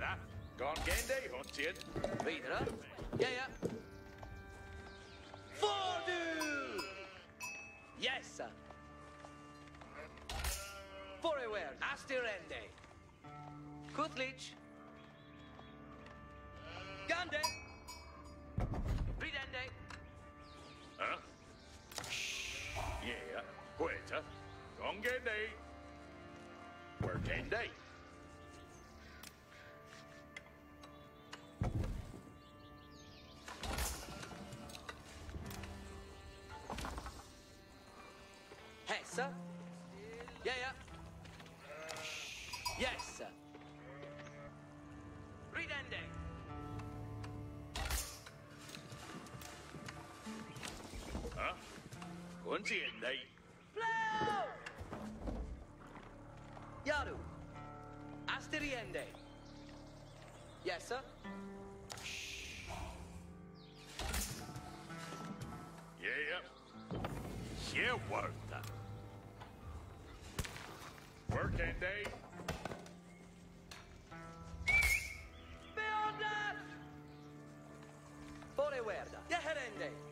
Tjena! Gangende, Huntian. Vidare? Ja, ja. Får du! Yes, sir. Forward, astirende. Kutlich. Ja, ja. Yes. Ridende. Huh? Huntiende. Blow! Forward. Deherende. Peressa.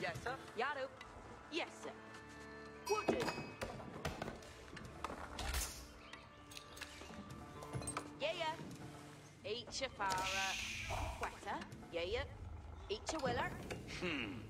Yes, sir. Yaru. Yes, sir. Wooded. Yeah, yeah. Eat your fara. Quetta. Yeah, yeah. Eat your willer. Hmm.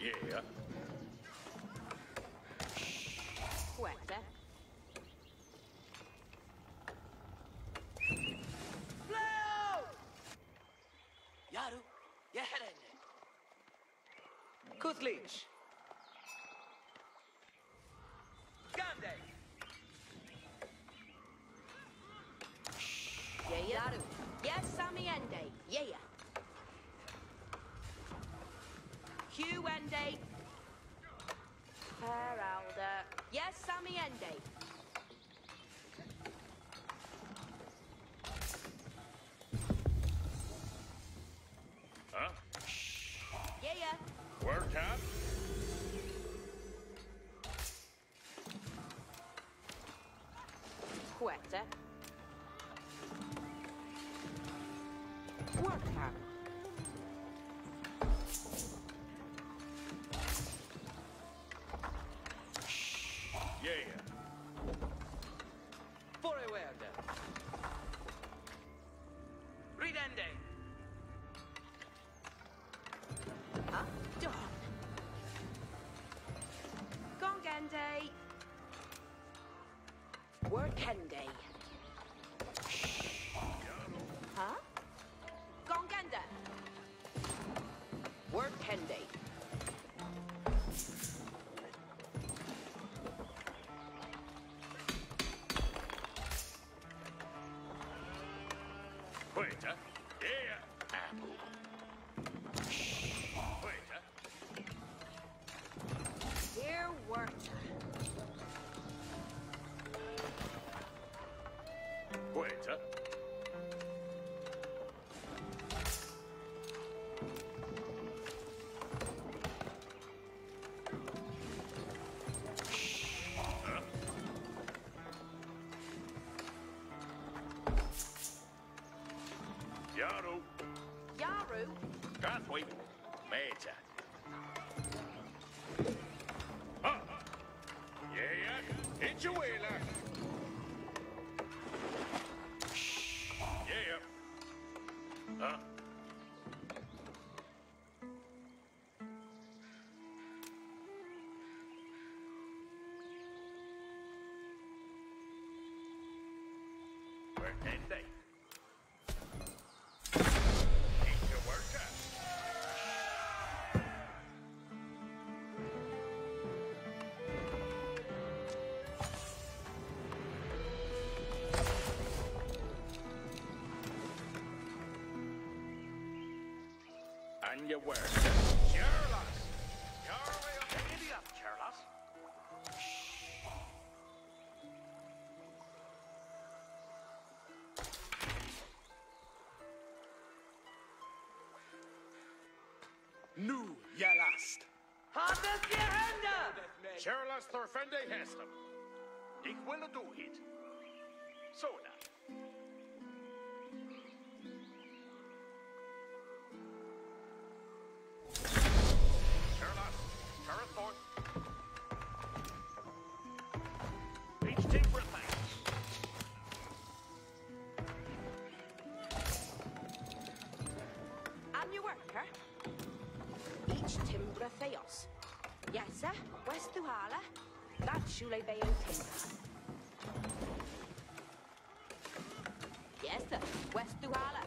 Yeah. Quetta. Leo! Yaru. Deherende. Kutlich. Workende. Huh? Gonganda. Workende. Waiter. Yeah. Pathway. Meta. Ah. Yeah. It's your wheeler. Yeah. Huh? Where can they? Your work. Careless! You're way up an idiot, careless. Nu gällast! Handen till händer! Careless Thorfende Heston. Worker. Each timbra theos. Yes, sir. West Duhala. That's Shule Bay timber. Yes, sir. West Duhala.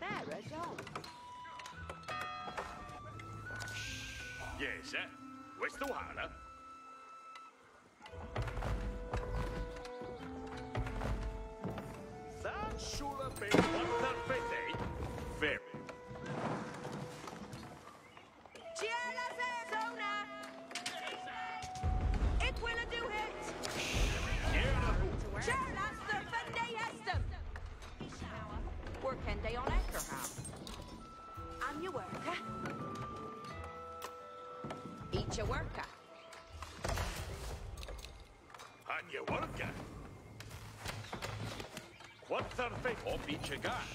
There, a dog. Yes, sir. Oh, Quantar fe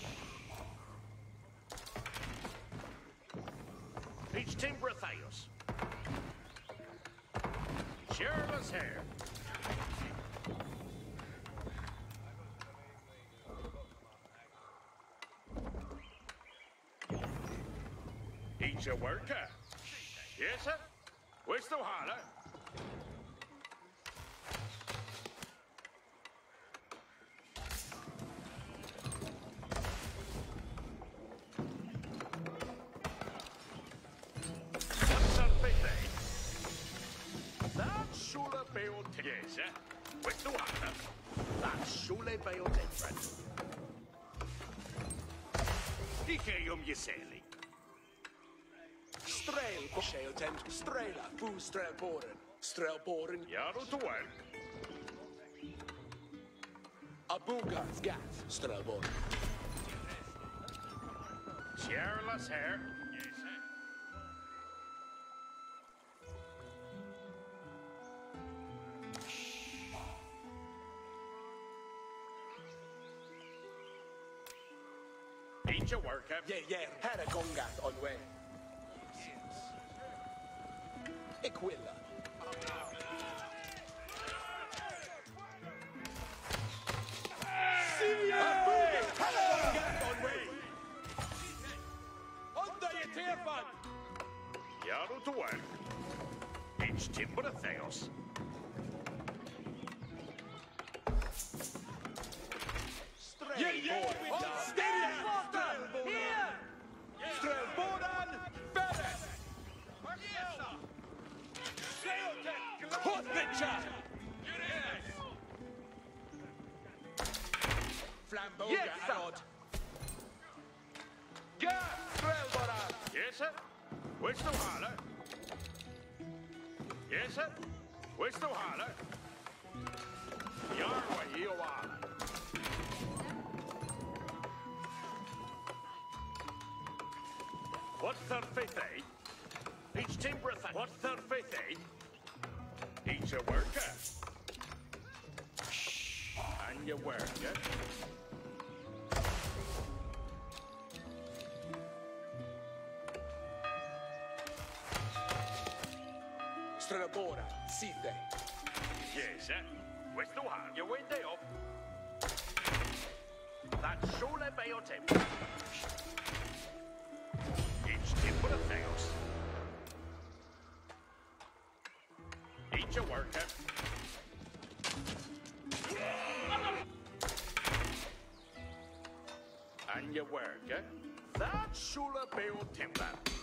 op each timber Theos. Cheerless hair. Each a worker. Yes, sir. Ikeum Jeseli. Strel på Sheltem, strela, bu strelboren, strelboren, Jaro to work. abugas gat, strelboren. Cheerless hair. Yes, sir. Your The holler? Yes, sir. Where's the Strelbordan! Site! Yes, sir. Where's the holler? You win day up. That's Shole Bayo Timber. Each timber of Theos. Each a worker. And you work, eh? That's Shula Bayo Timber.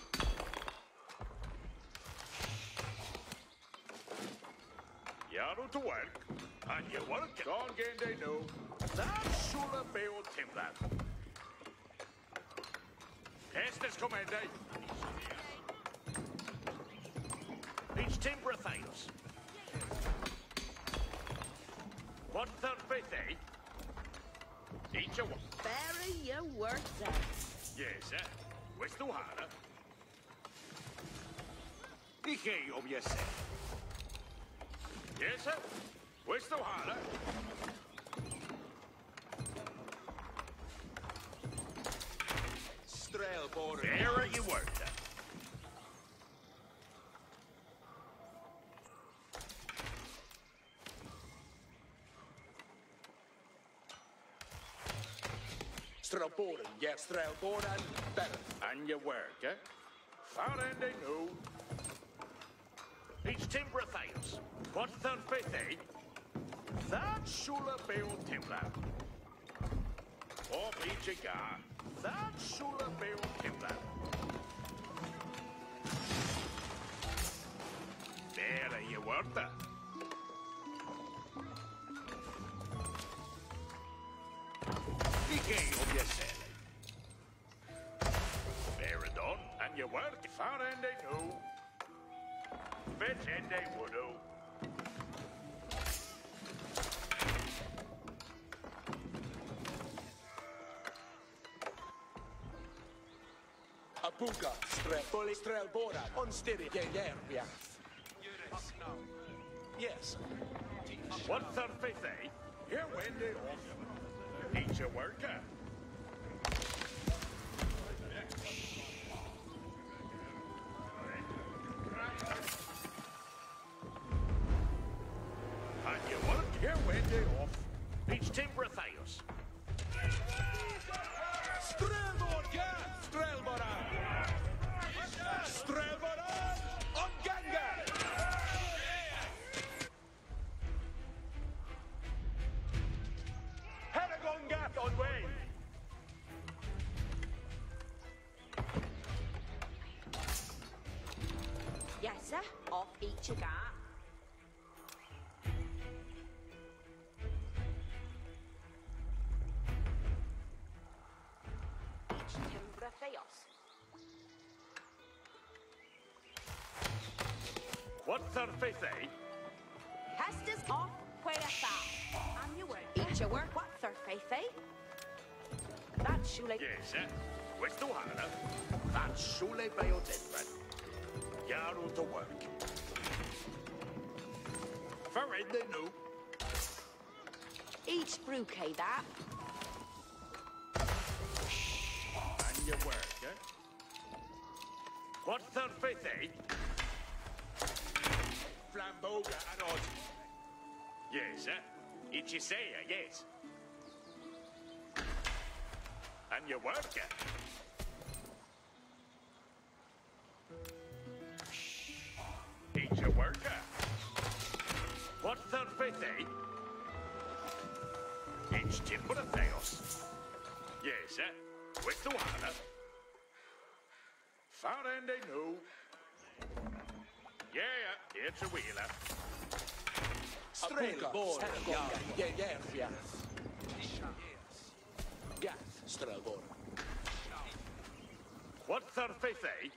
Yaru to work, and you work. Gone gain they know. That's Shula Bayo Timber. Estes comende. Each timber of Theos. What's their faith, eh? Each a one. Bury your work then. Yes, sir. Where's the hara? Dije yo yes. Yes, sir. Where's the hara? Strelbordan! There are you work, sir. Yes, Strelbordan! Beren! And you work, eh? Far end they know. Each Theos. What's their faith, eh? That's Shula Bail Timber. Off each a gar. That's Shula Bail Timber. There you work, eh? Dije of yourself. There and on, and you work. Far end they know. Fetch end they would! Strel... Strelbordan! On steady! Gejervia! Yes. What's their faith, eh? Here when they off. Each a worker. Off each a gap. Each timber Theos. What's their faith, eh? Hestus off where a And you work. Each a work. What's their faith, eh? That's surely. Yes, sir. Where's the Hana? That's Shule Bayo Denver. Yaru to work. For end they know. Each brookie that. And you work, eh? What's their faith, eh? Flamboga Arod! Yes, sir. Ichisea, yes. And you work, eh? Your worker. What third faith, eh? It's timber of Theos. Yes, eh? With the water. Far end they know. Yeah, yeah, it's a wheeler. Strela Boren. Yeah, yeah, yeah. Gath, Strela Boren. What third faith, eh?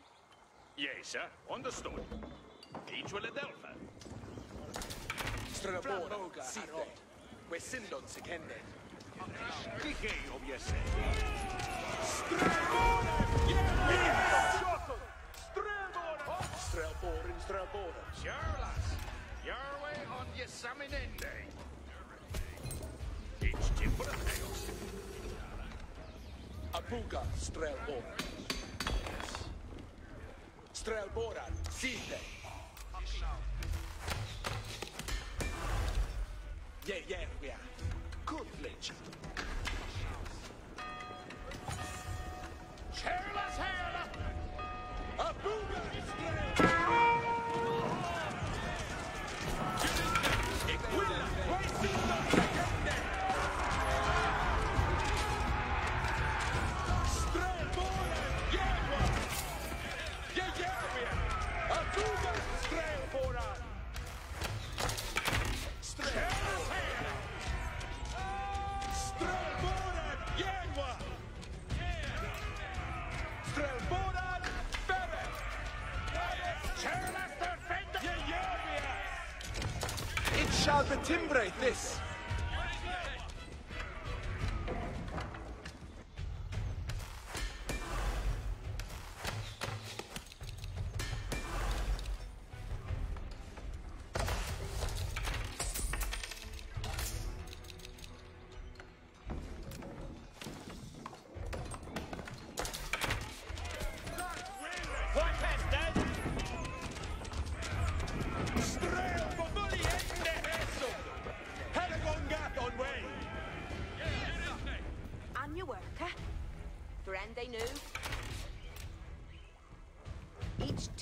Yes, sir. Understood. Each will Adelpha. Strela Boren. Site. We Sikende. Kike, obviously. Strela Boren, Strela Boren. Sure, lass. Your way on your salmon. It's timber of Theos. Apuga, Strela Boren. Strela Yeah, yeah, yeah. Good legend.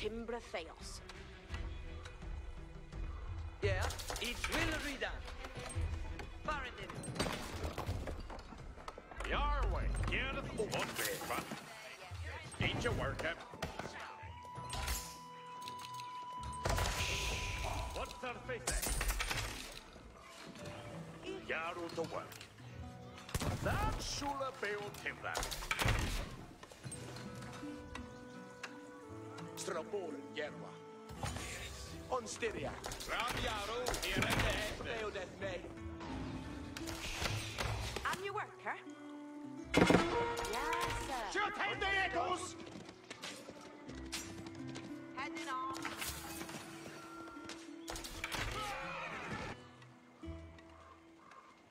Each timber of Theos. Yeah, each will read Farendin. Your way. Get it one paper. Ain't your worker. Straboren, Jerwa. On Styria. Ram Yaru, here and there. Feo det mig. And your worker. Yes, sir. Shoot him the echoes! Heading on.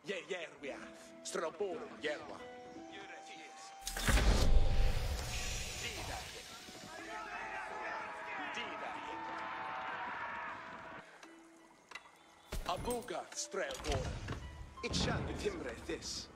Yeah, Jerwa. Straboren, Jerwa. Dida. Abuga, Strelboren. It shall be timbre this.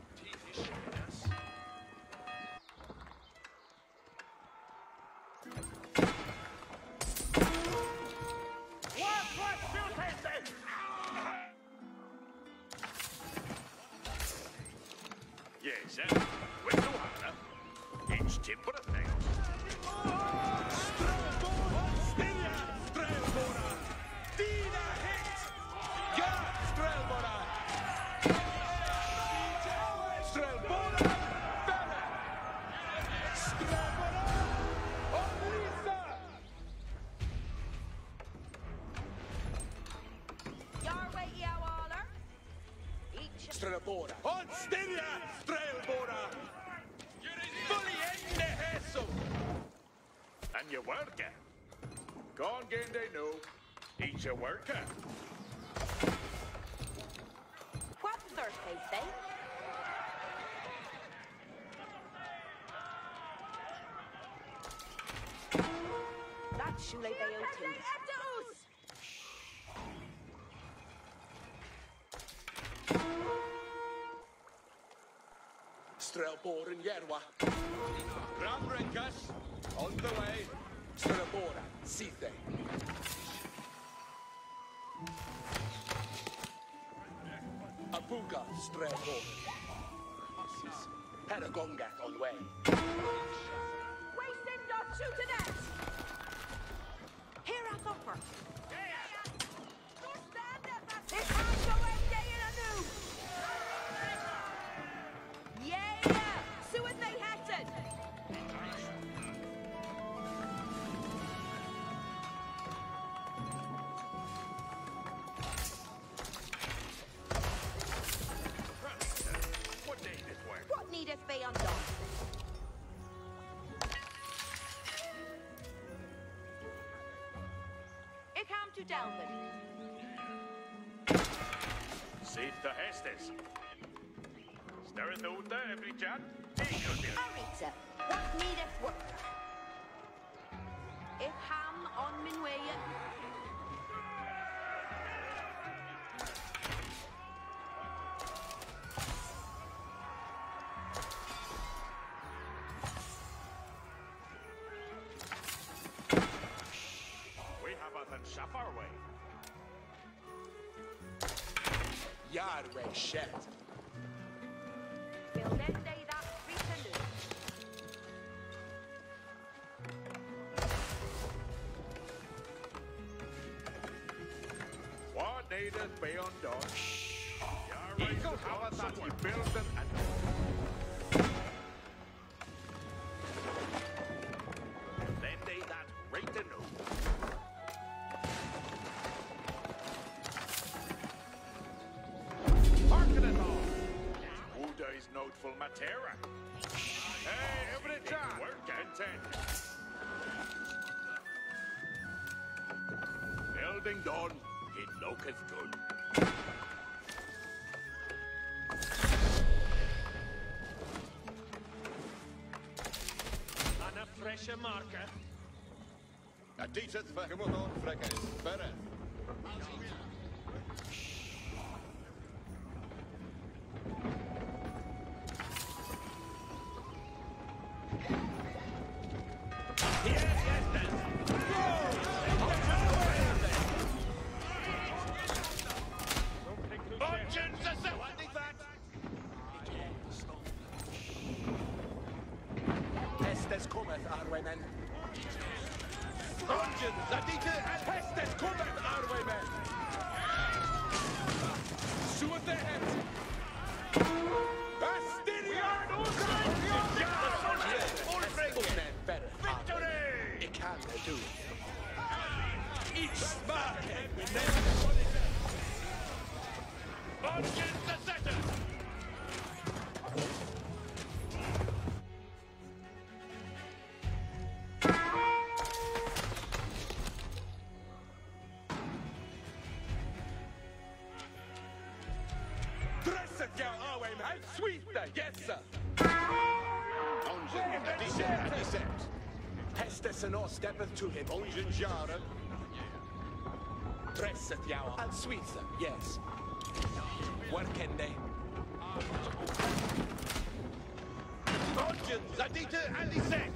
He's a worker. What third faith, they? That shule beo timber. Strelboren, Jerwa. Groundbreakers. On the way. Strelbora, Sithe. Stratford. Patagongat on way. to download. Sitter hästes. Större noter, Bridget. Aritza, what need at work? God, Ray Shet. Granted. Building dawn. It looketh good. And a fresher marker. A decent vermoed on freckles. Better. Pestes and all steppeth to him. Ongen Jara. Dresseth Yawa. And Suiza, yes. Workende. Ongen Zadita Alise.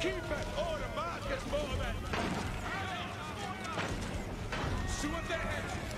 Keep it order, Marcus Morgan. Shoot their.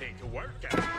anything to work at.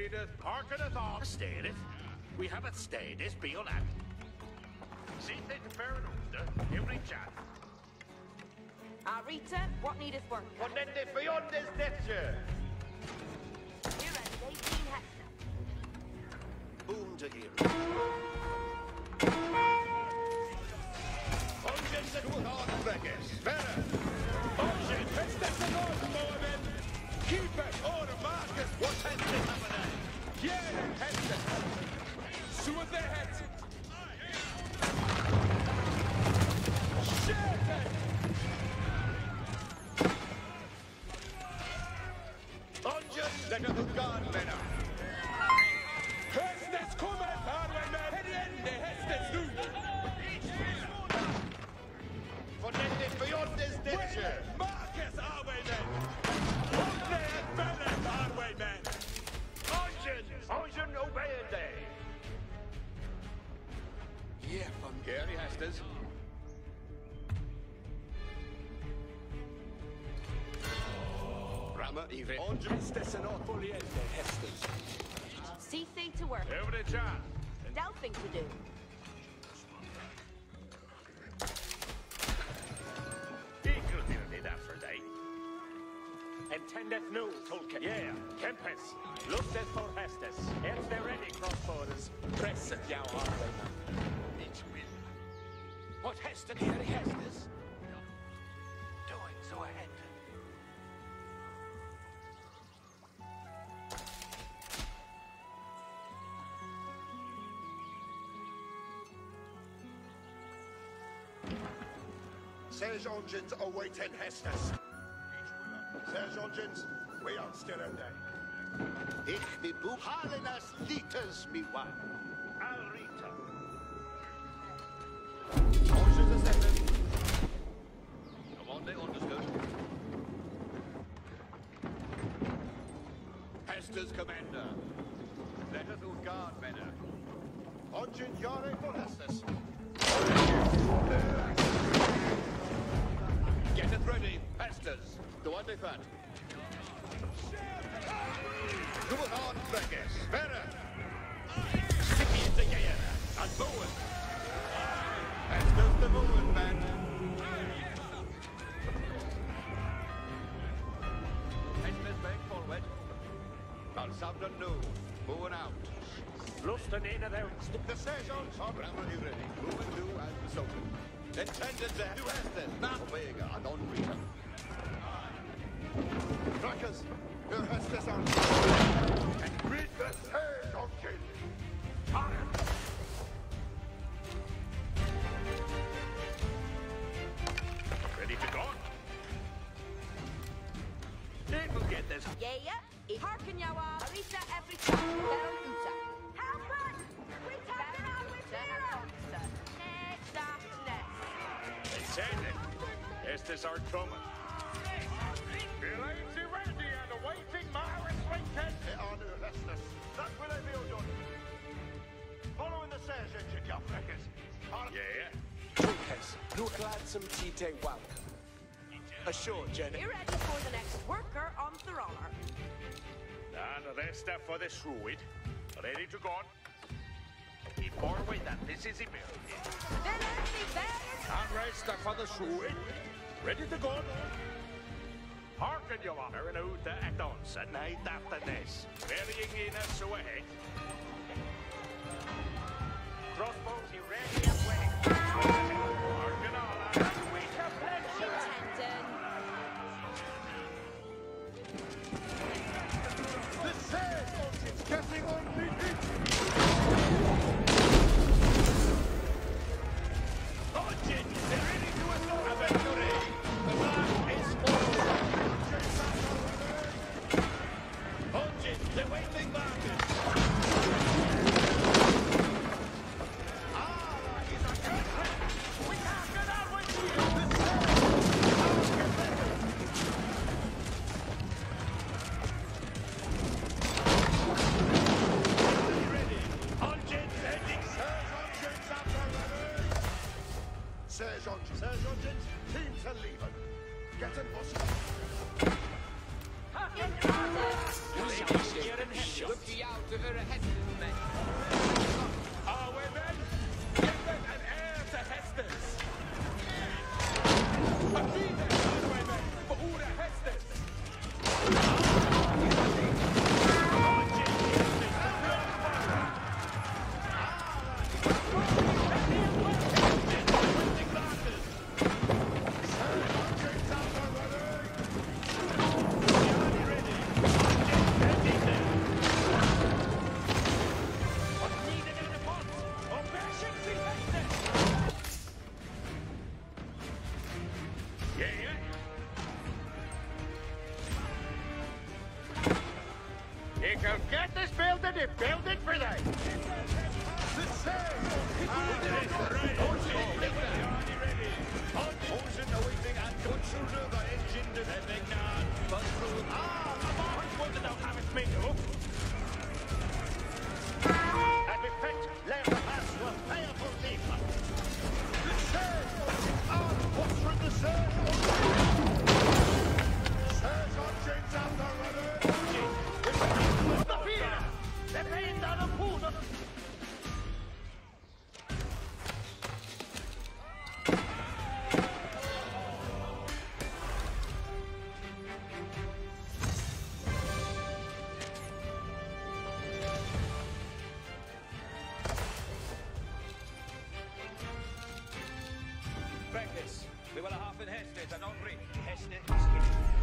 Stateth, hearkeneth on. Stateth? We have a stateth, be on that. Seeth it fair and order, every chat. Ah, uh, Rita, what needeth work? What needeth beyond this nature. Here ends 18 hectares. Boom to here. Rammer Ivre. Ongen. Hästes en åtföljande hästes. See thee to work. Over the John. Delphing to do. Equal did it after day. Entendeth nu, Tolkien. Yeah, Kempes. Lustet for Hestes. Else they're ready, crossborders. Presset jag Arveimen. Each will. What Heston here, Hestes? Serge Ongens awaiting Hestus. Serge Ongens, we are still in day. Ich mi bu halenas liters mi wan. Ongens. Grammar ready. Move and do as so. Intended there. Do Hester. Not Vega and on Rita. Crackers, your Hestus on. Ashore, Jenny. Be ready for the next worker on the. And the rest are for the Shrewd. Ready to go. Before we that this is Emil. Then every better. And rest are for the Shrewd. Ready to go. Hearken you are. Aaron out at dance and night after this. Varying in us away. Crossbows, you We will have in Hested and not reach.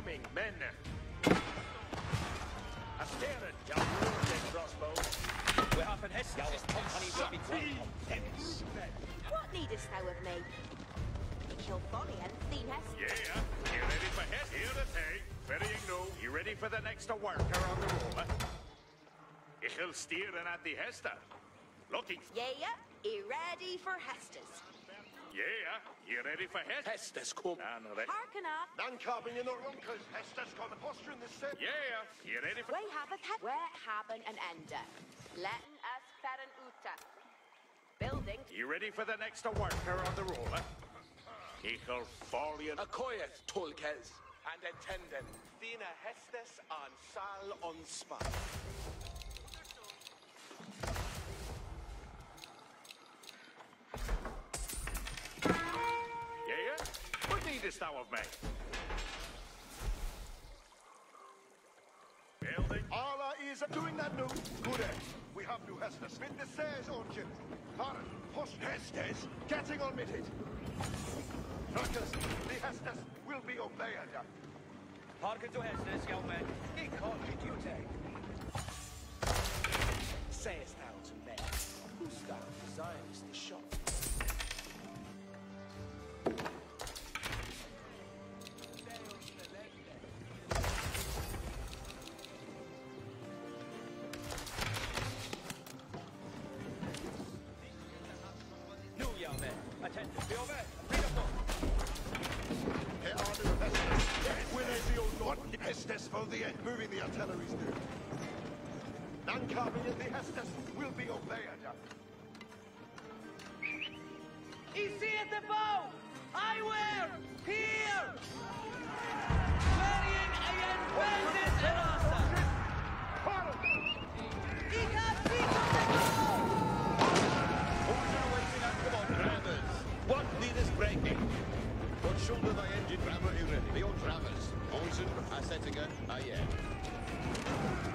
Coming, men. A staring, young warning crossbow. We're have in Hested. This company will be welcome. What needest thou of me? Kill folly and thin hest. Yeah, you ready for hest? Here to take. Ferrying no. You ready for the next worker on the roller? Ich will steeren at the hester. Looking. Yeah, he ready for hestes. Yeah, you ready for hest? Hestes come. And re- Hearken up. None carving in the runkers, Hester's got posture in the set. Yeah, you ready for... We have a het. We haben an ender. Letten us feren uta. Building. You ready for the next worker on the roller? Ich will fall you... Akoyeth Tolkes and attendant Thina Hestes on Sal on Spa. Needest thou of me? Building. Allah is doing that new. Good end. We have new Hestes. Mit the sails, Orchid. Karen, push Hestes. Getting on with it. Truckers, the Hestes will be obeyed. Hearken to Hestes, young men. He can't be duty. Sayest thou to men, whose thou desirest For the? Moving the artillery's new. None in the Hestes will be obeyed. He seeth the bow! I wear! Here! Belgian Terrasa! Shoulder thy engine, grammar, ready. The old Travers. Onsen, Ascetiger, yeah.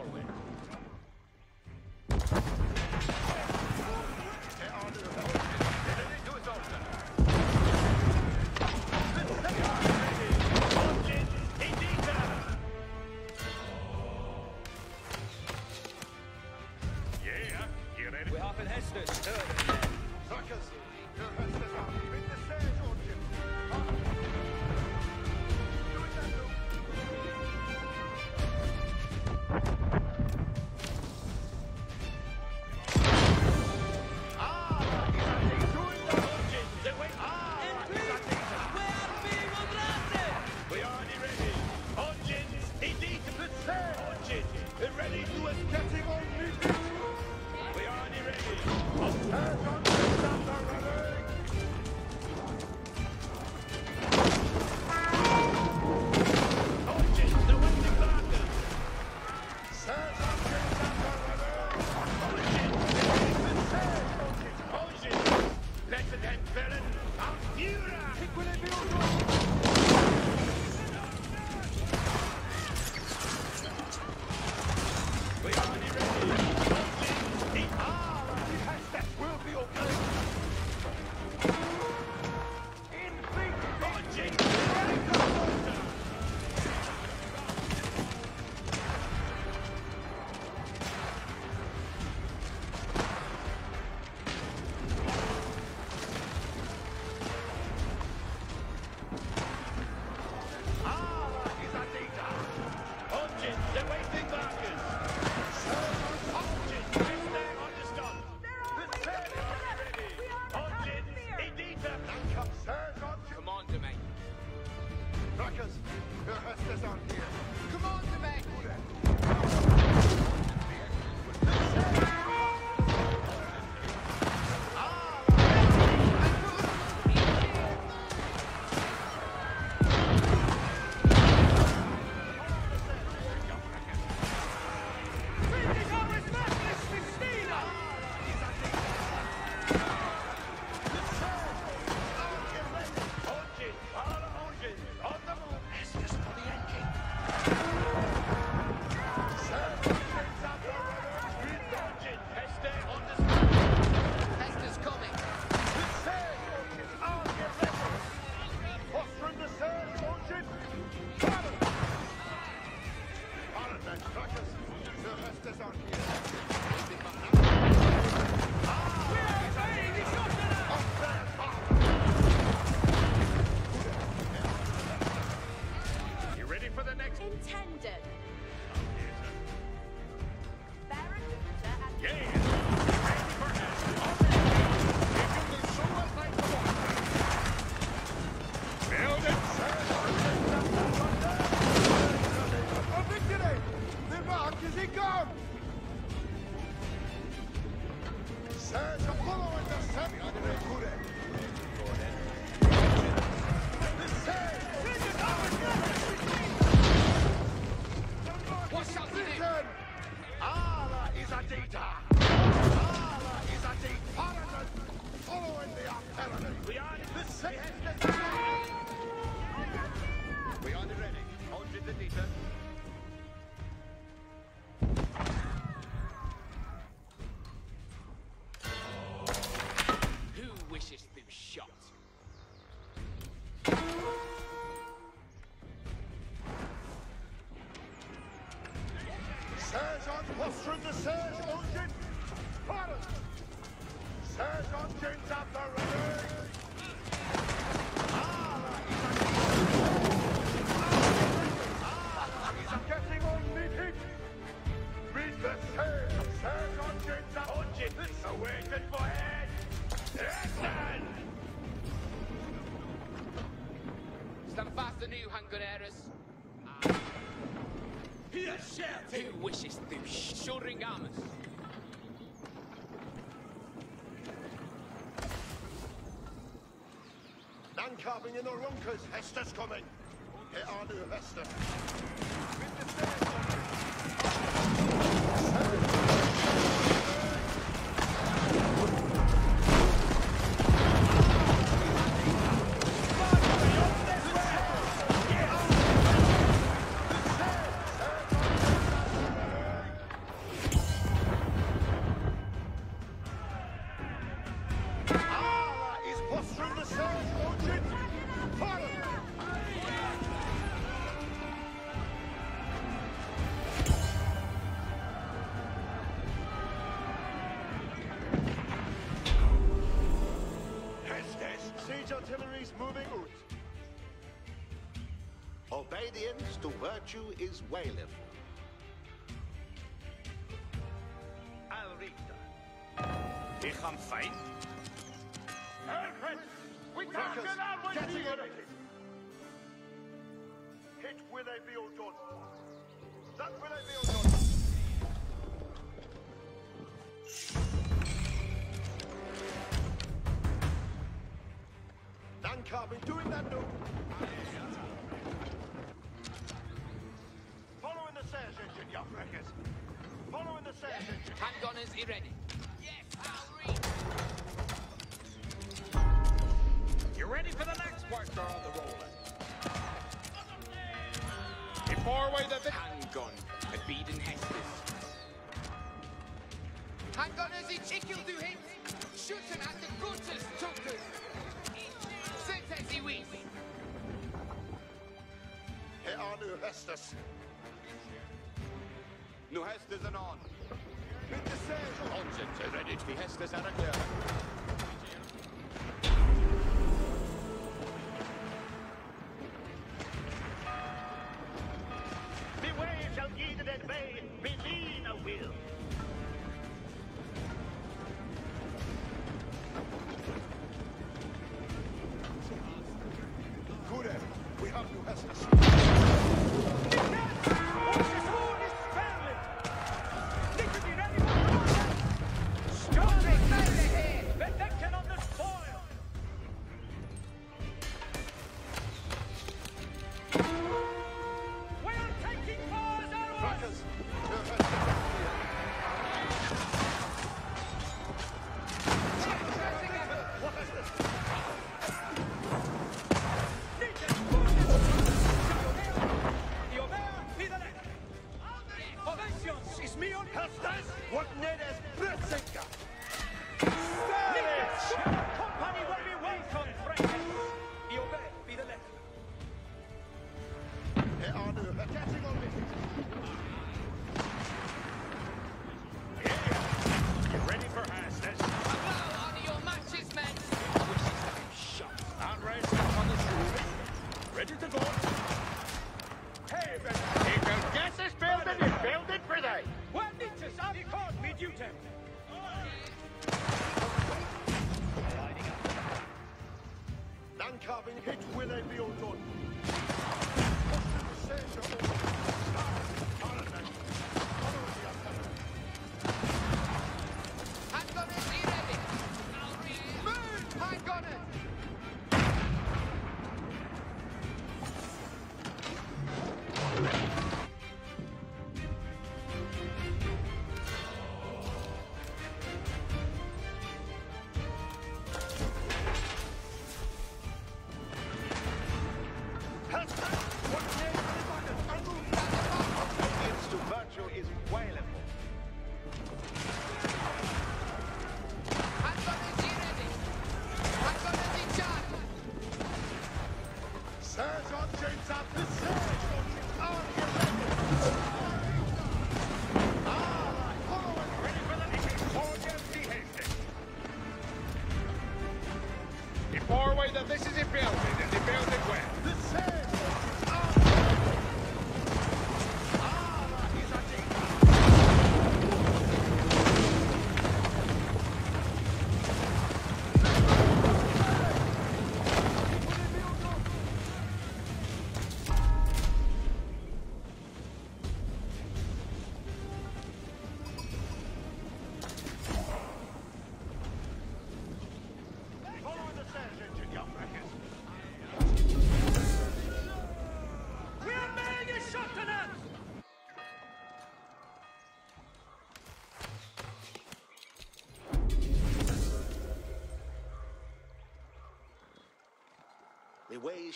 forward. The Dieter. In the runkers, Hester's coming! Here are new Hester! Virtue is wailing. Alrita. Ich am Feind. We can't get out on it! Hit where they be all done. That where they be all done. Duncarbon doing that no. Engine. Handgunners, are ready. You ready for the next quarter on the roller? Before way the Handgun, a beaten Hestus. Handgunners, he chickle do hit. Shoot him at the gutters, tuckers. Sit as he wees. Here are new Hestus. Nu Hestes and on. The Serge Onset, ready to be and a. Beware shall will.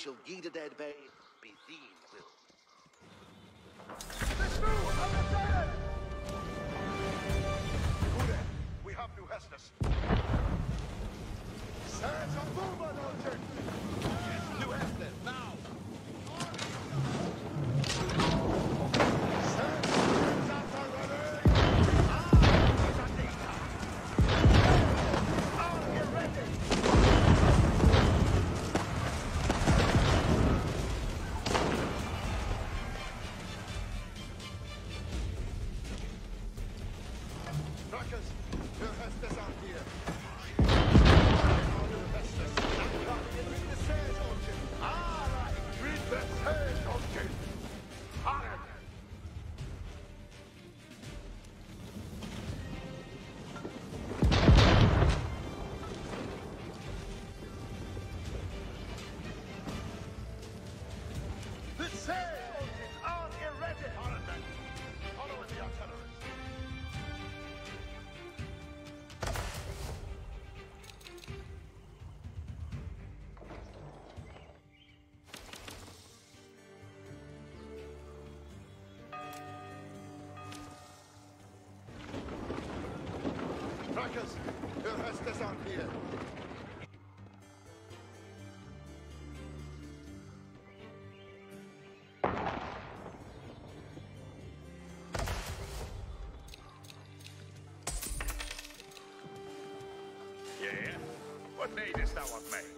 shall ye the dead bear. Yeah? What need is that one made?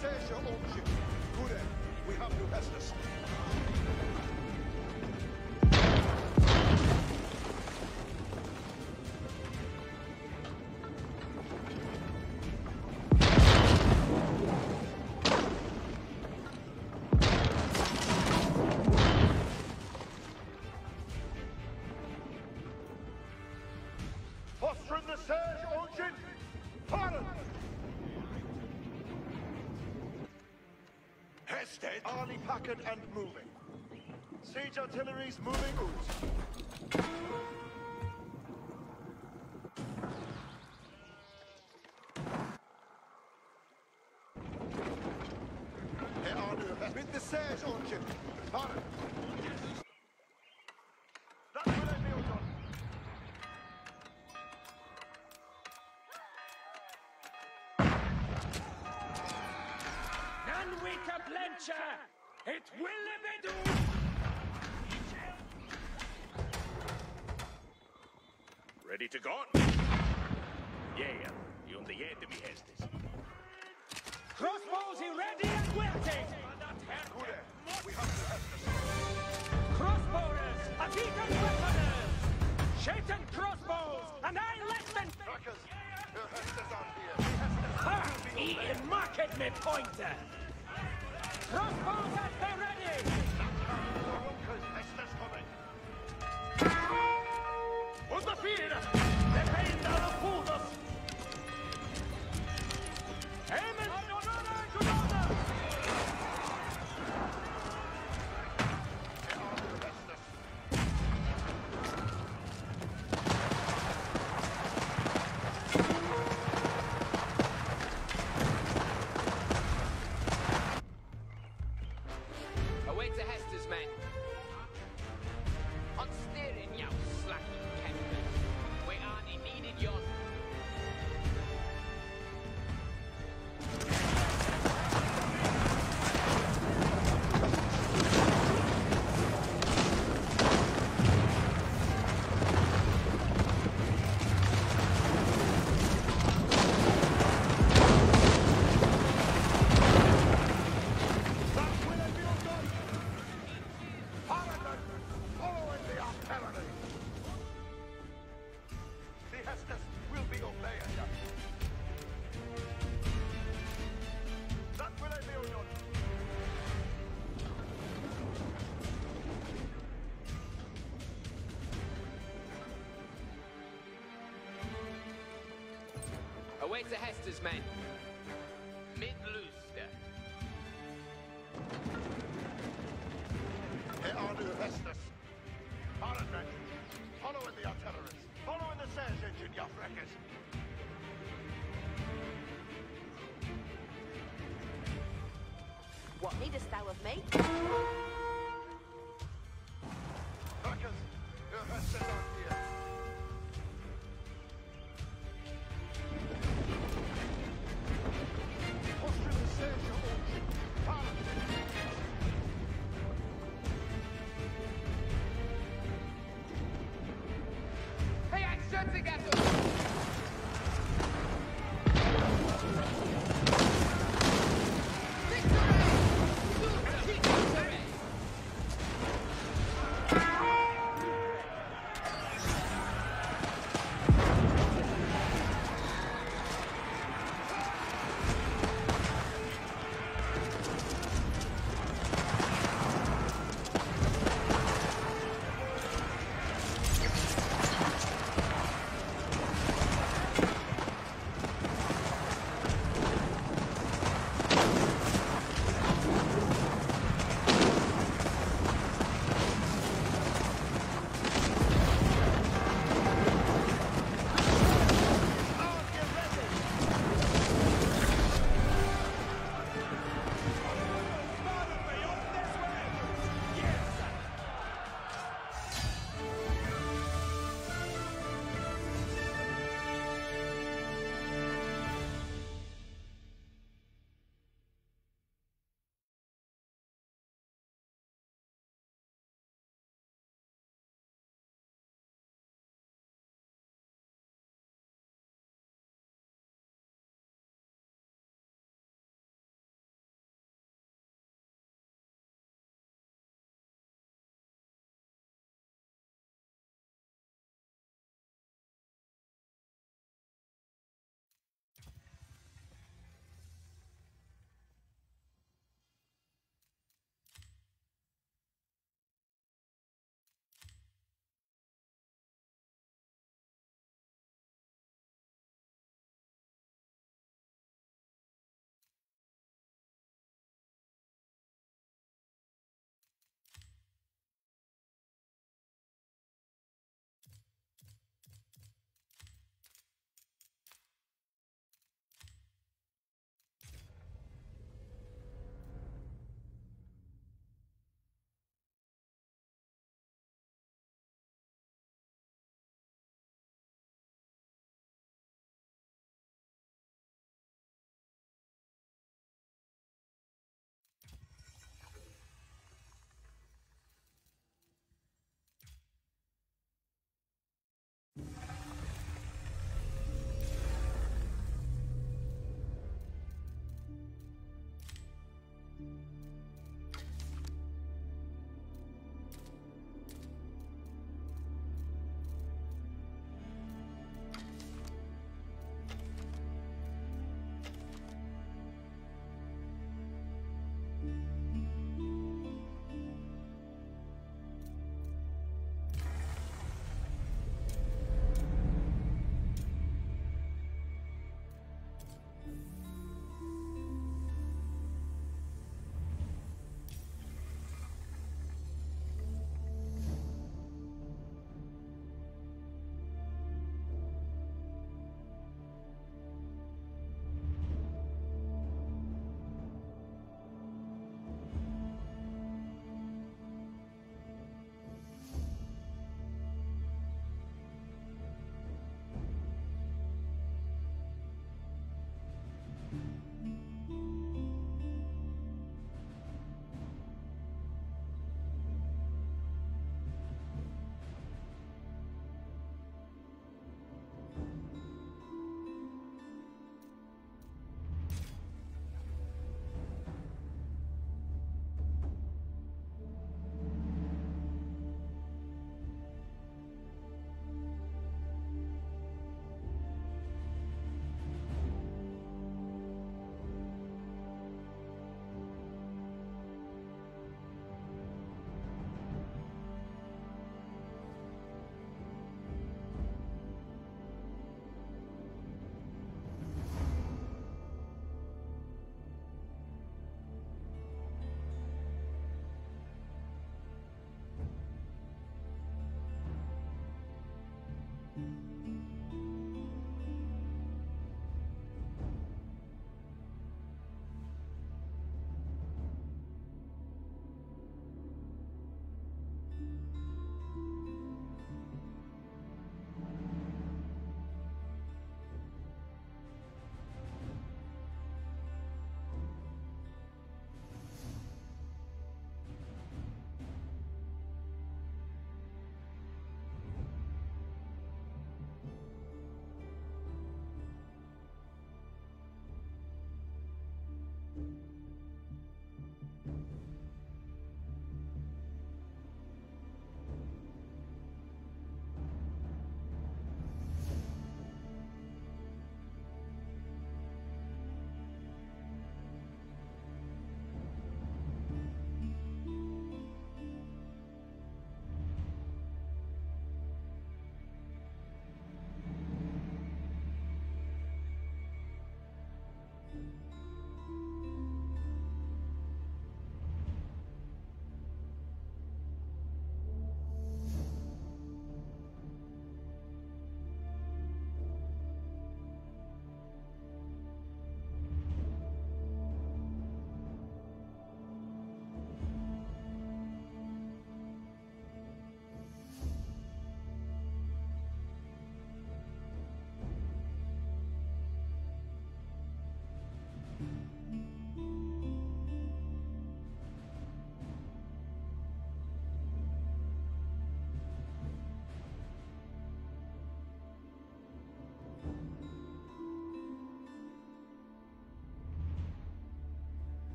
sello. Arnie Packard and moving. Siege artillery's moving out. Ready to go? Yeah, on the end of me Hestes. Crossbows he ready and the Hestes. Crossbowers, a beacon weaponers! Shaitan crossbows, and I let them... Trackers, your Hestes are here. The Ha! He market me pointer! Crossbows at the Under Away to Hester's men. Mid-Looster. Herr Arne Hestes. Pardon men. Following the artilleries. Following the Serge engine, you wreckers. What needest thou of me?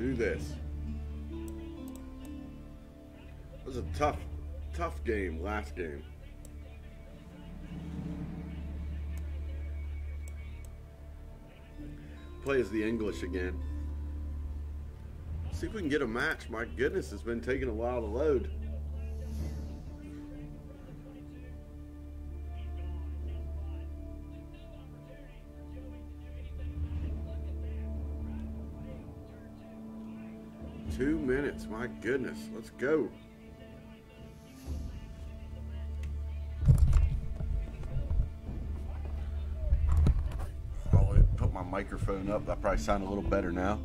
Do this. It was a tough, tough game last game. Play as the English again. See if we can get a match. My goodness, it's been taking a while to load. My goodness. Let's go. I'll put my microphone up. I probably sound a little better now.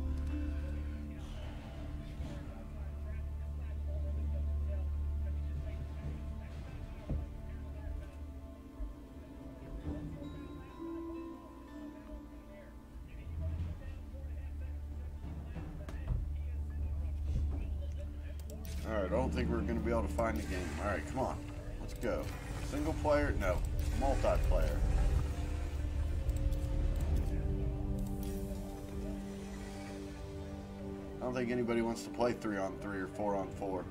Alright, I don't think we're going to be able to find the game. Alright, come on. Let's go. Single player? No. Multiplayer. I don't think anybody wants to play three on three or four on four.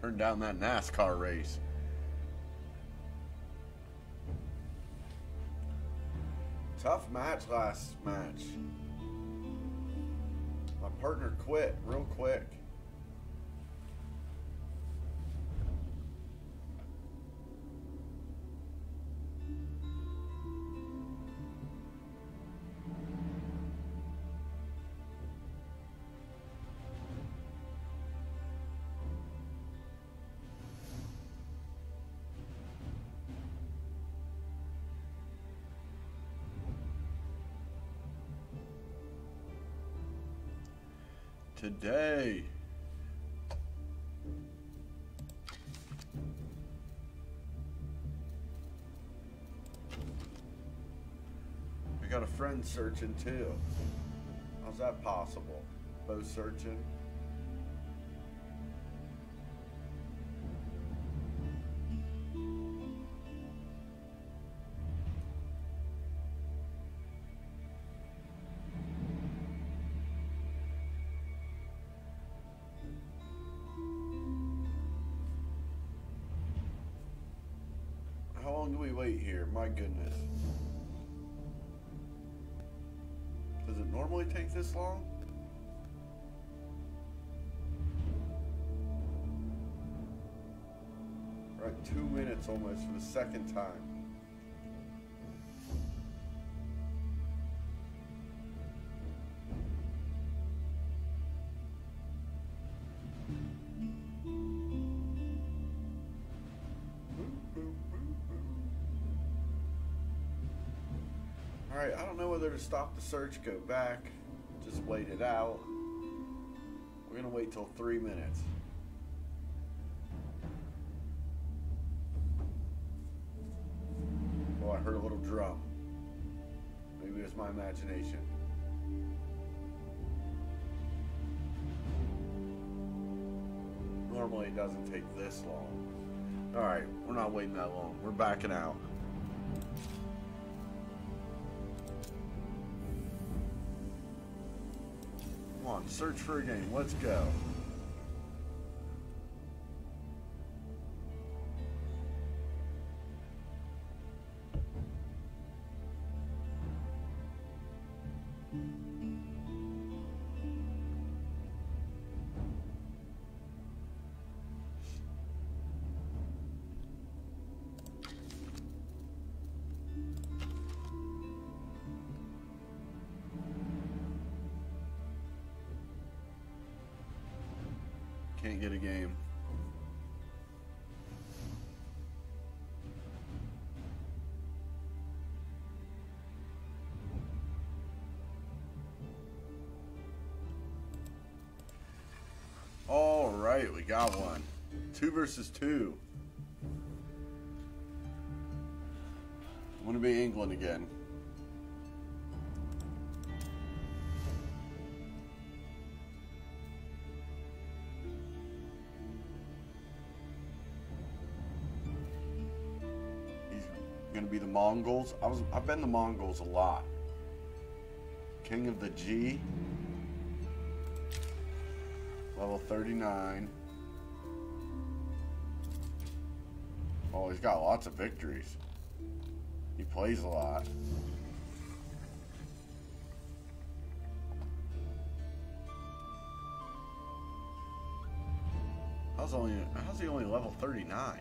Turn down that NASCAR race. Match last match. My partner quit real quick. Today. We got a friend searching too. How's that possible? Both searching? Right, two minutes almost for the second time. Alright, I don't know whether to stop the search, go back, wait it out. We're gonna wait till three minutes. Oh, I heard a little drum. Maybe it's my imagination. Normally it doesn't take this long. Alright, we're not waiting that long. We're backing out. Search for a game. Let's go. right, we got one. Two versus two. I'm gonna be England again. He's gonna be the Mongols. I was I've been the Mongols a lot. King of the G. Level 39. Oh, he's got lots of victories. He plays a lot. How's only how's he only level 39?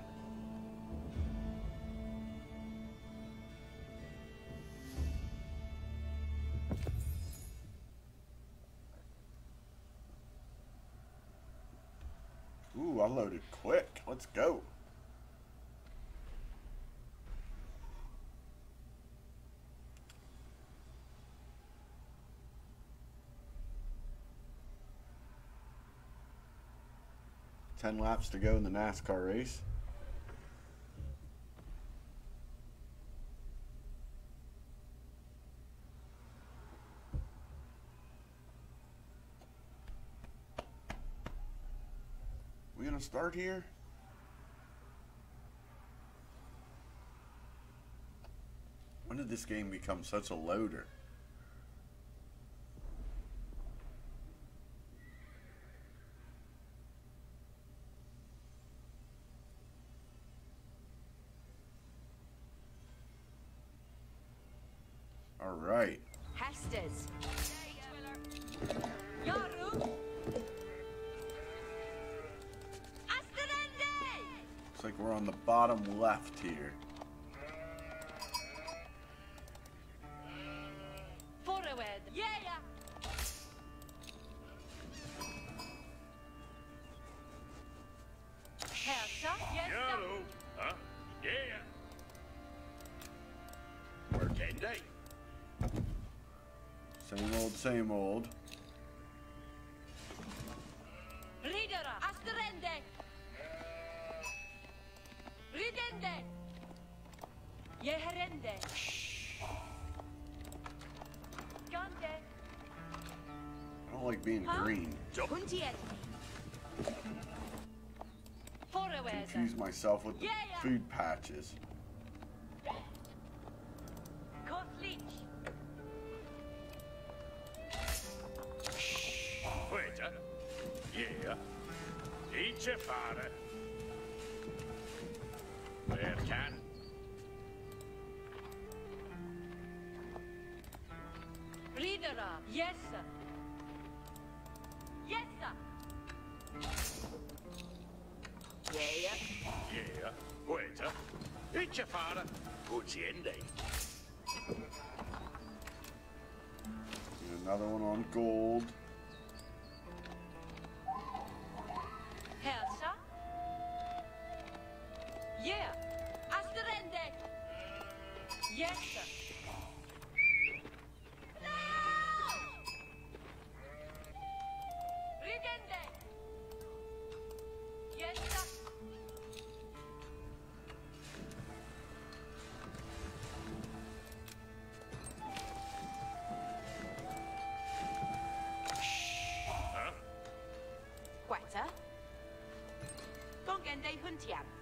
10 laps to go in the NASCAR race. We gonna start here? When did this game become such a loader? Same old, same old. Ridera. Asterende. Ridende. Yeherende. Gande. I don't like being Huh? green. Puntiente. Confuse myself with the Yeah, yeah. food patches.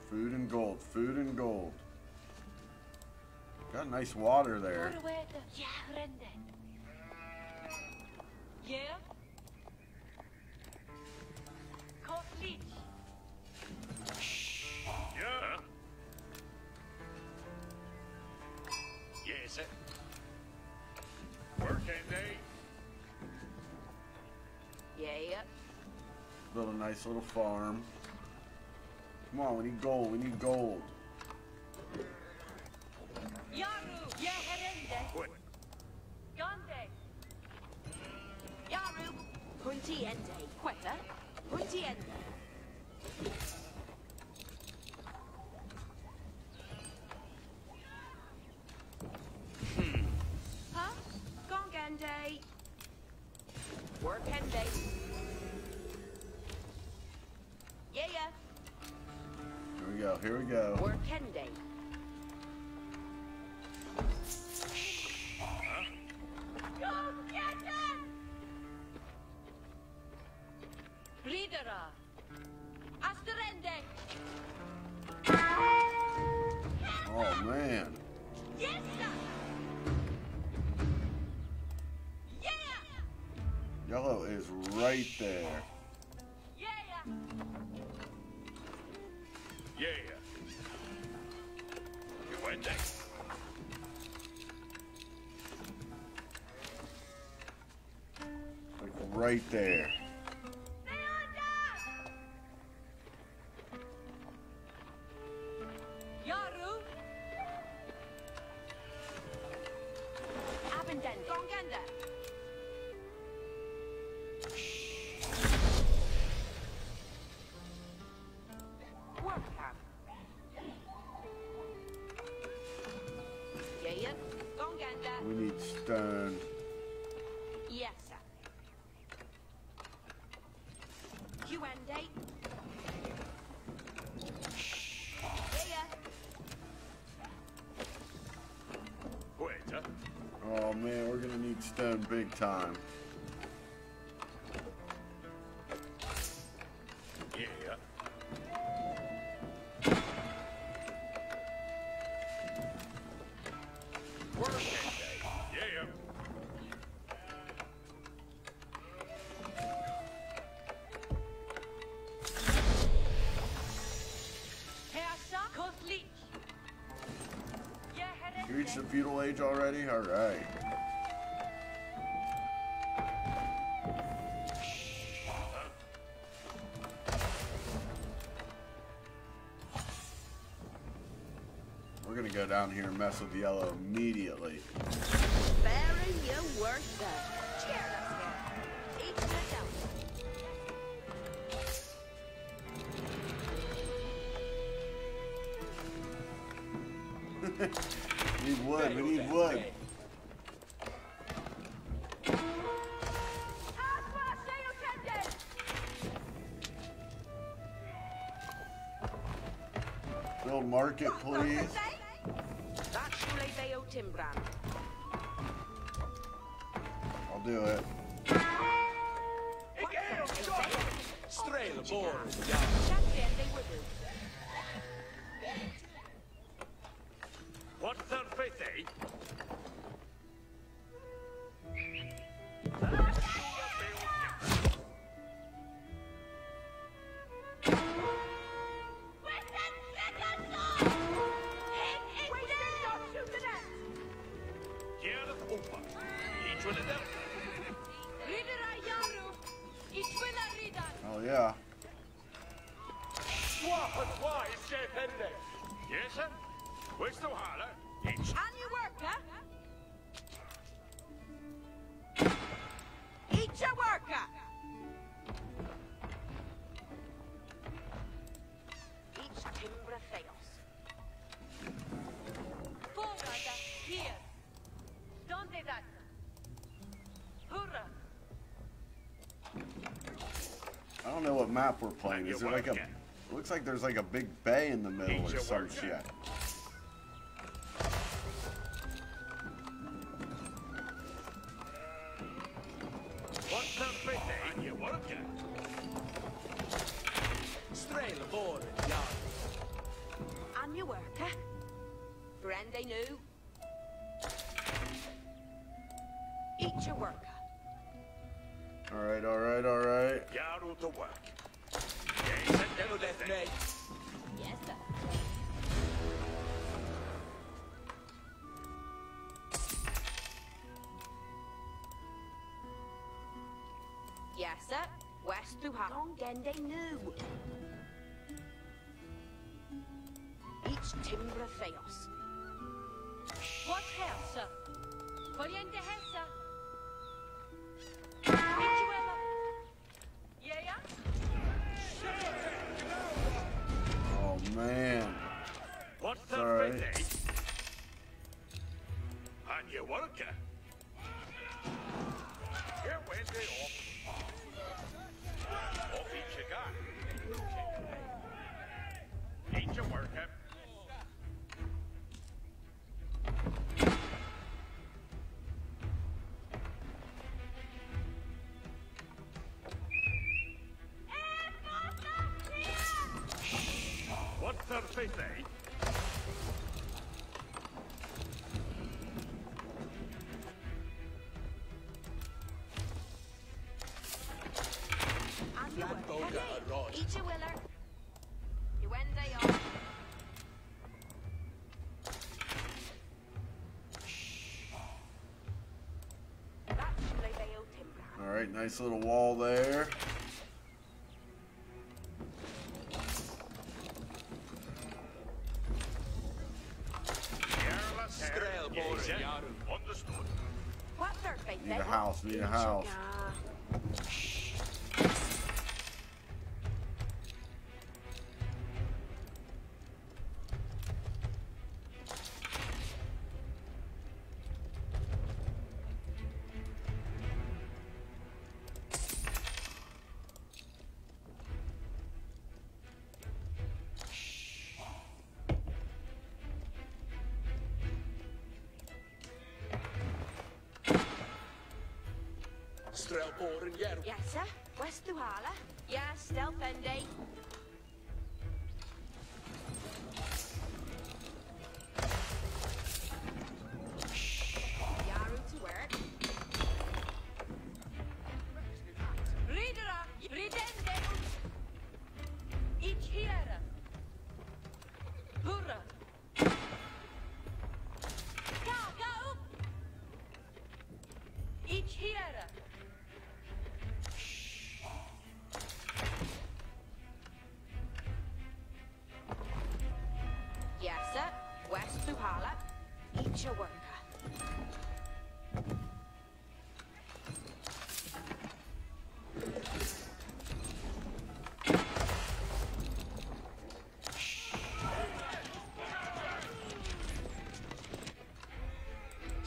Food and gold. Food and gold. Got nice water there. Forward. Ja. Yeah. Yeah. Yes, sir. Where can they? Yeah. Built a nice little farm. Come on, we need gold. We need gold. Here we go. right there. done big time. You reached the feudal age already? Alright. down here and mess with yellow immediately. Baron, your worship. we need wood, we need wood. Little market, please. I'll do it. map we're playing? Is it like a... Looks like there's like a big bay in the middle or some shit. they say. All right, nice little wall there. house. Yes, sir. West Duhala. Yes, Delpende.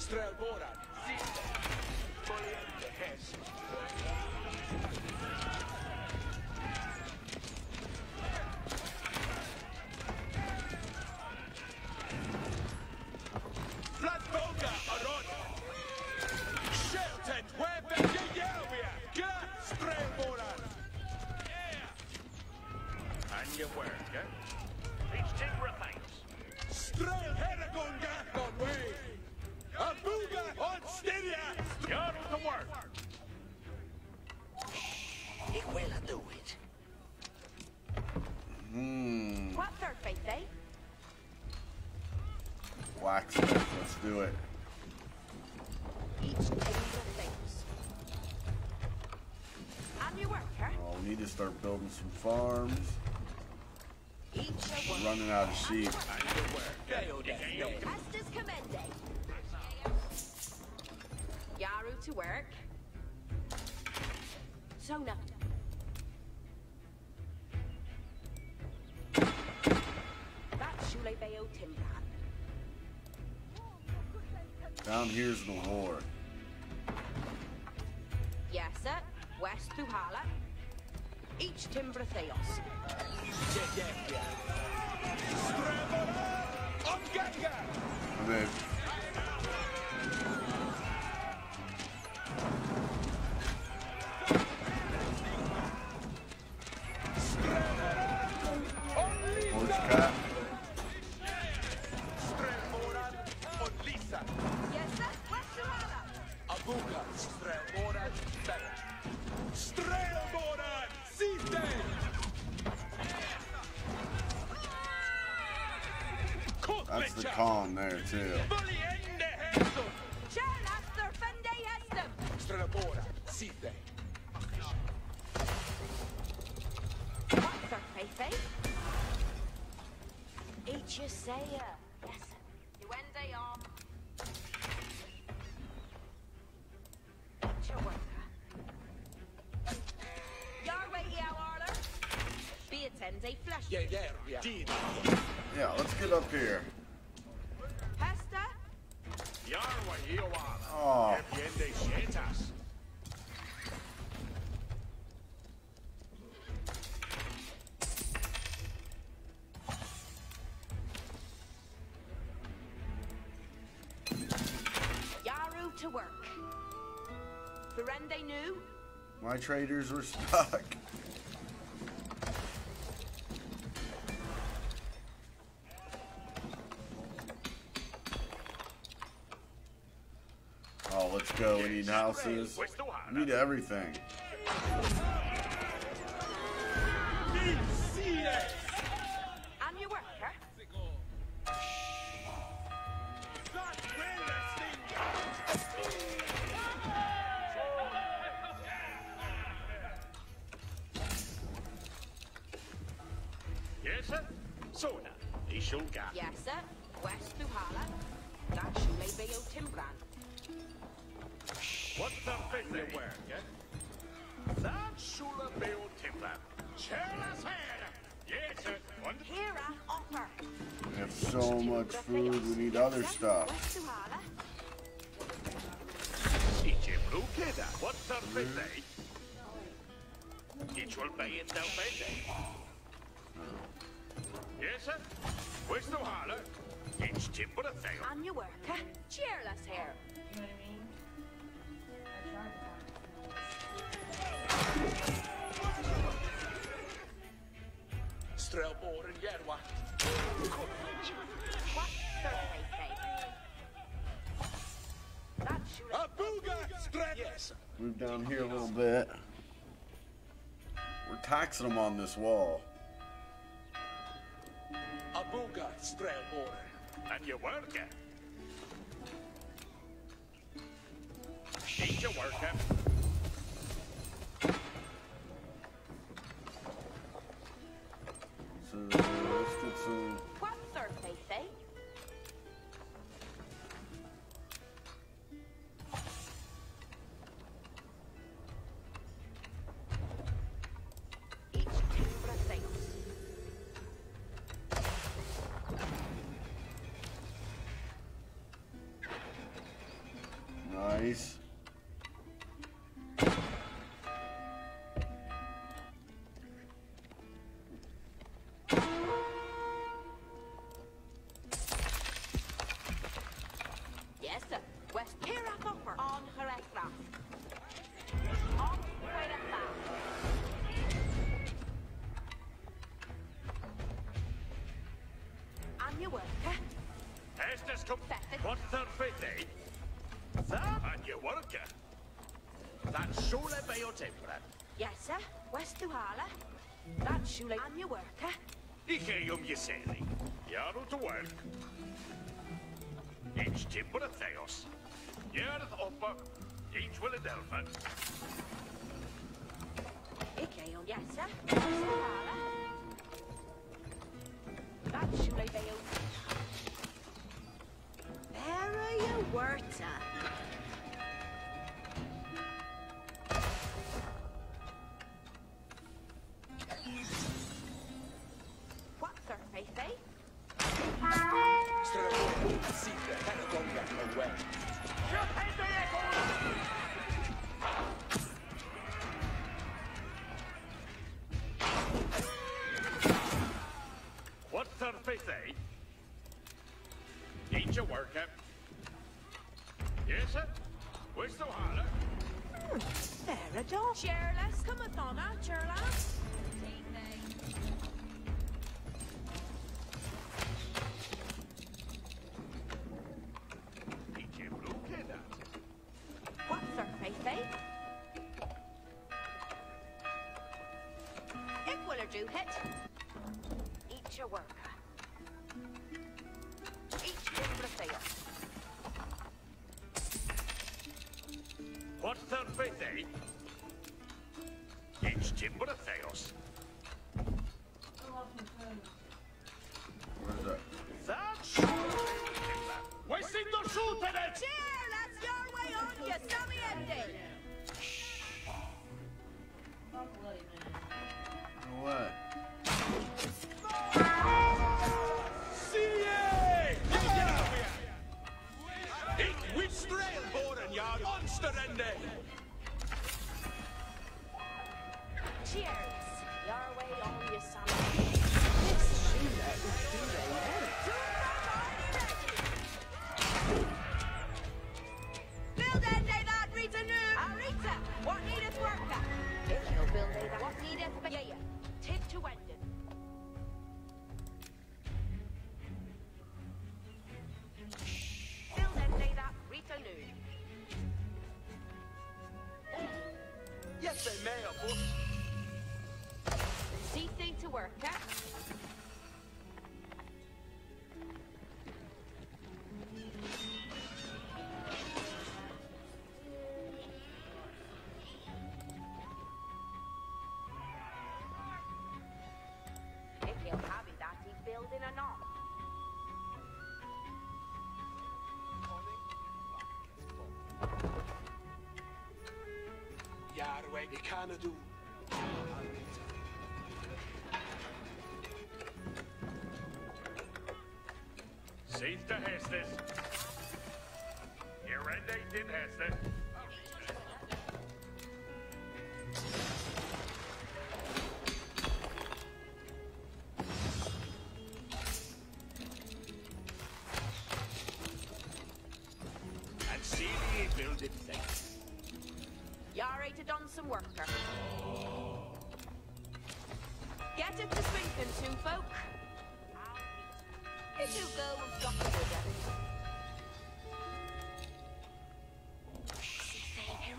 Strelboran, Zita, Poliente, Hest. do it. Oh, we need to start building some farms. Running out of sheep. too. Yaru to work. Ferende new. My traders were stuck. analysis. We do everything. so much food, we need other stuff. Yes, sir. Where's the holler? It's timber thing. I'm your worker. Cheerless here. You know what I mean? Yes. Move down here a little bit. We're taxing them on this wall. Abuga Strelbore. And you work. Ain't you working? So Yes, sir. West to Harla. That's surely on your work, eh? Dikejom jeseni. Jaru to work. Each timber a theos. Jarth oppa. Each will a delphin. Dikejom, yes, sir. way. do hit. Eat your work. Eat everything. What's that eh? with eh? Each timber trying to do. Siehst du, Hester? Ihr rennt nicht in,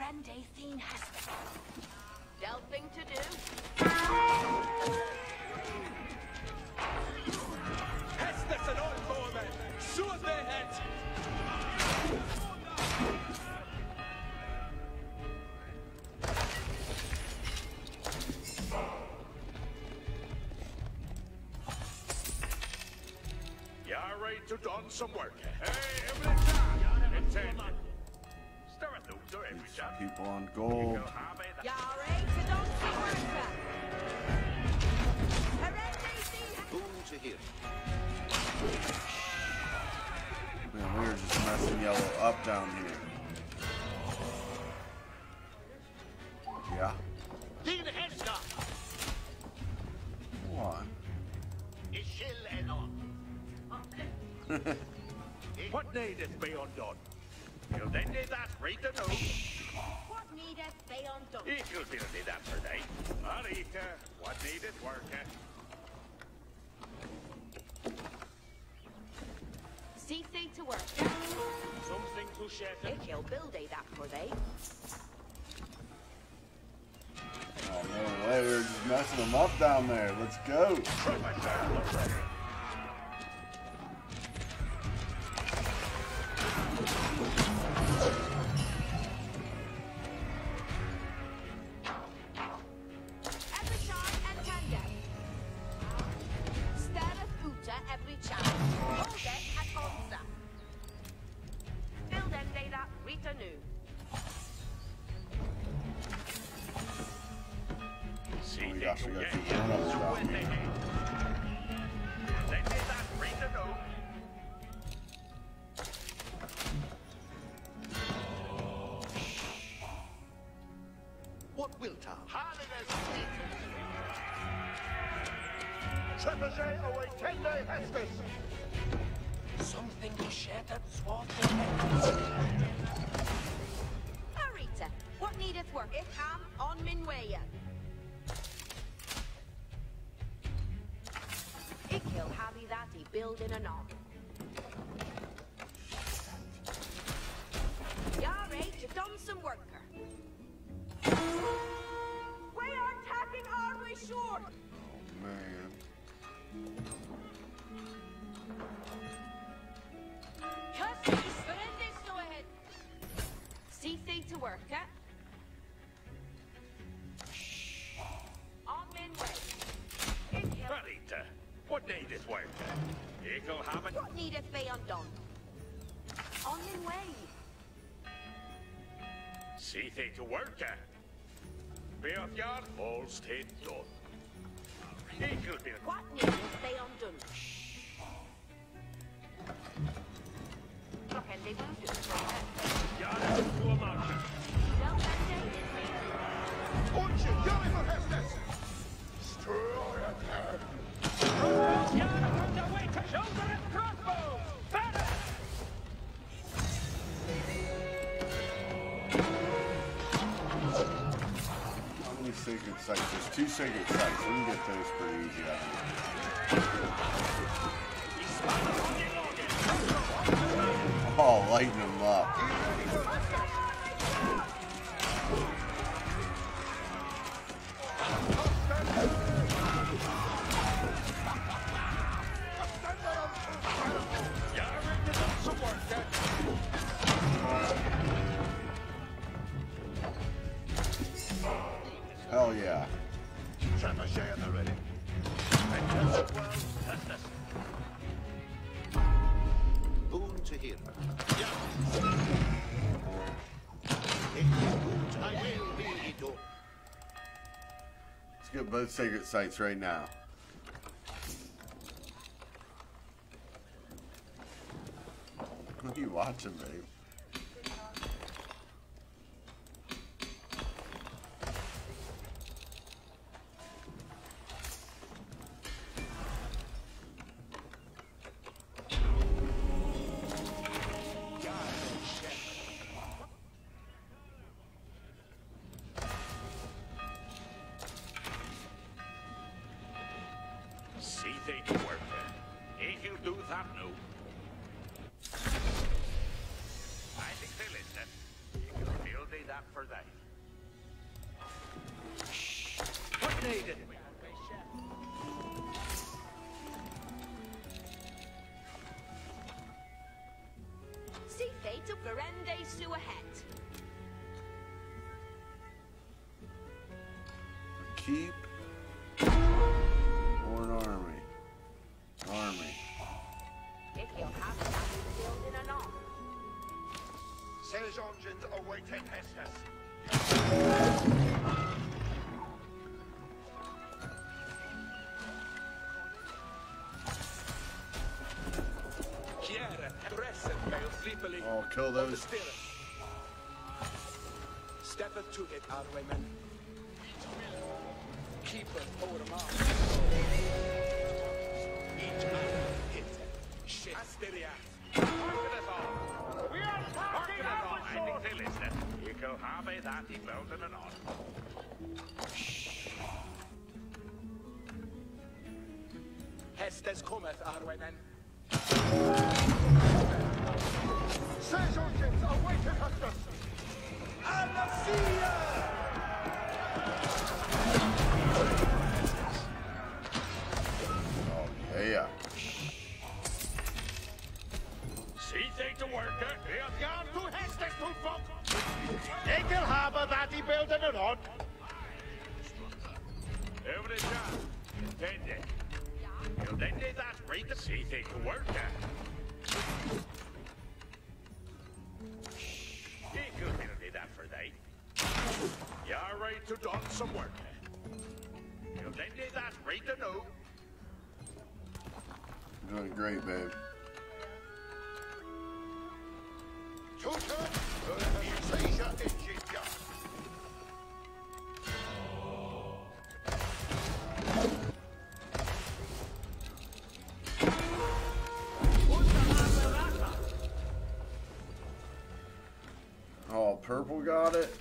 Grand has delving to do. Hestes and Oldbormen, shoot their heads! Y'all ready to don some work? people on gold. Man, we are just messing yellow up down here. Yeah. Come on. what need is beyond done? You'll then need that read the note. Kill Day that for they. Oh man, we're just messing them up down there. Let's go. See they to work at. be a What? two second strikes. We can get those pretty easy. Get both sacred sites right now. What are you watching, babe? Kill those. Step it to it, Arwayman. Keep it over the mouth. Each man hit. Shit. Asteria. Hearken us all. We are Hearken us all. I think they listen. You can have that he building and on. Hestes cometh, Arwayman. Purple got it.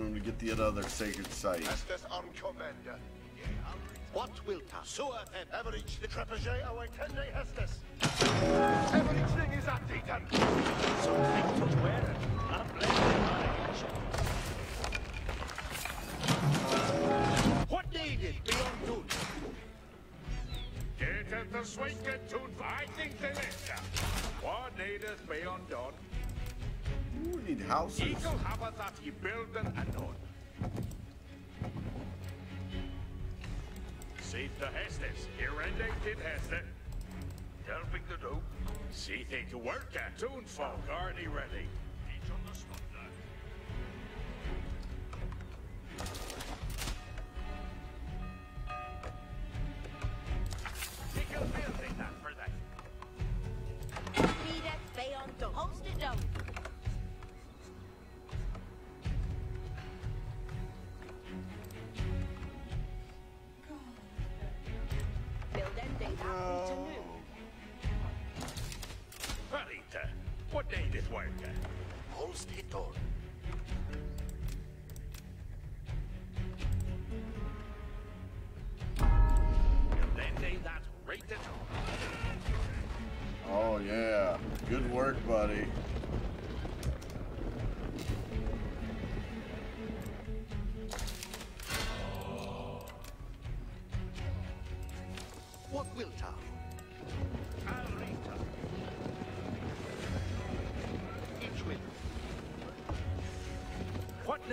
Tell him to get the other sacred site. Hestus on commander. What will ta? Suat and Average the Trebuchet away ten day Hestus. Everything is at Deaton. Something to wear it. What needed beyond good? Get at the swing and tune fighting the list. What needeth beyond done? Ooh, need houses. Save the Hestes. And did Hestes. Helping the do. See they to work at. Tune folk already ready. Each understood that. Eagle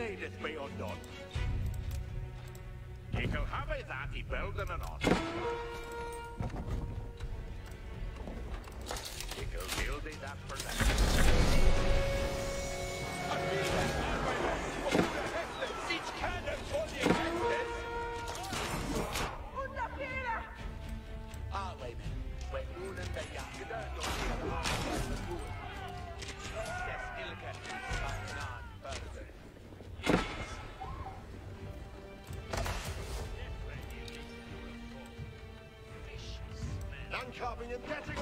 aideth me or not. Shall have it that he build an anon. Catch it.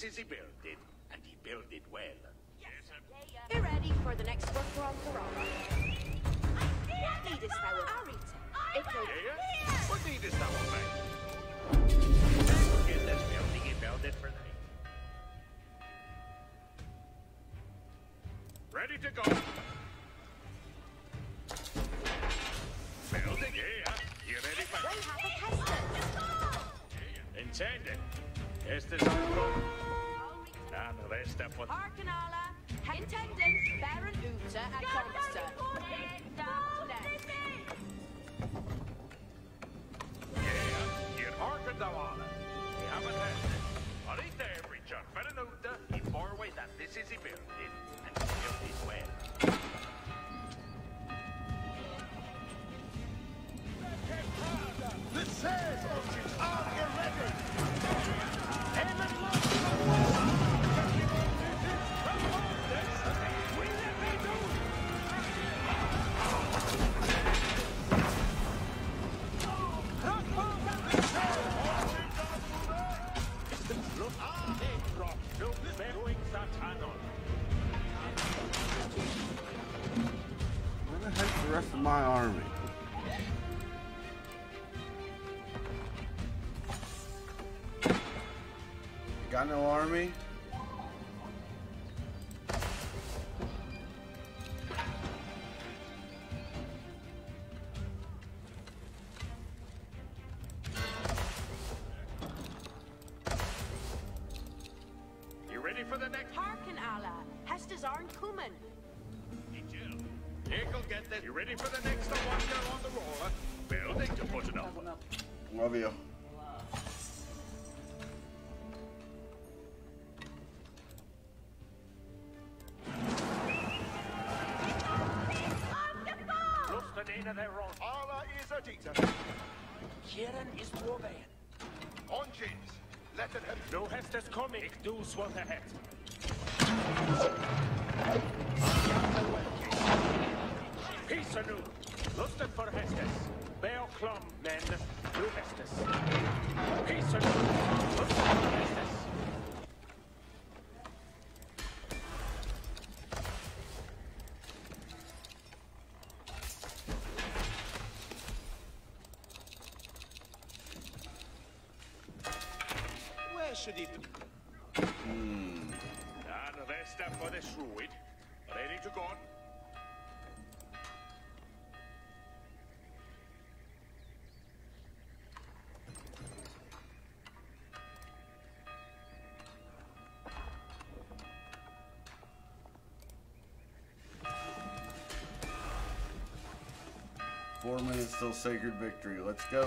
This is the building. Got no army? You ready for the next? Harken, Allah. Hestas Arn Kuman. Hey, Jill. Get this. You ready for the Iron is woven. On James, Let it happen. No heft is coming. Do do swat ahead. Peace anew. Lusted for Hestes. Bear clum, men. Do Hestes. Peace anew. Four minutes till sacred victory. Let's go.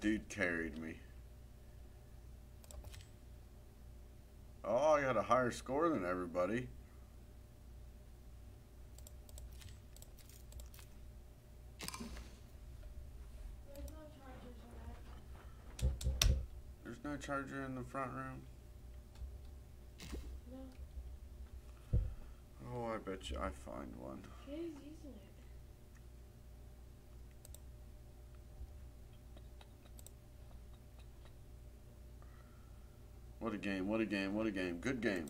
dude carried me. Oh, I got a higher score than everybody. There's no charger in the front room? No. Oh, I bet you I find one. Using it? game, what a game, what a game. Good game.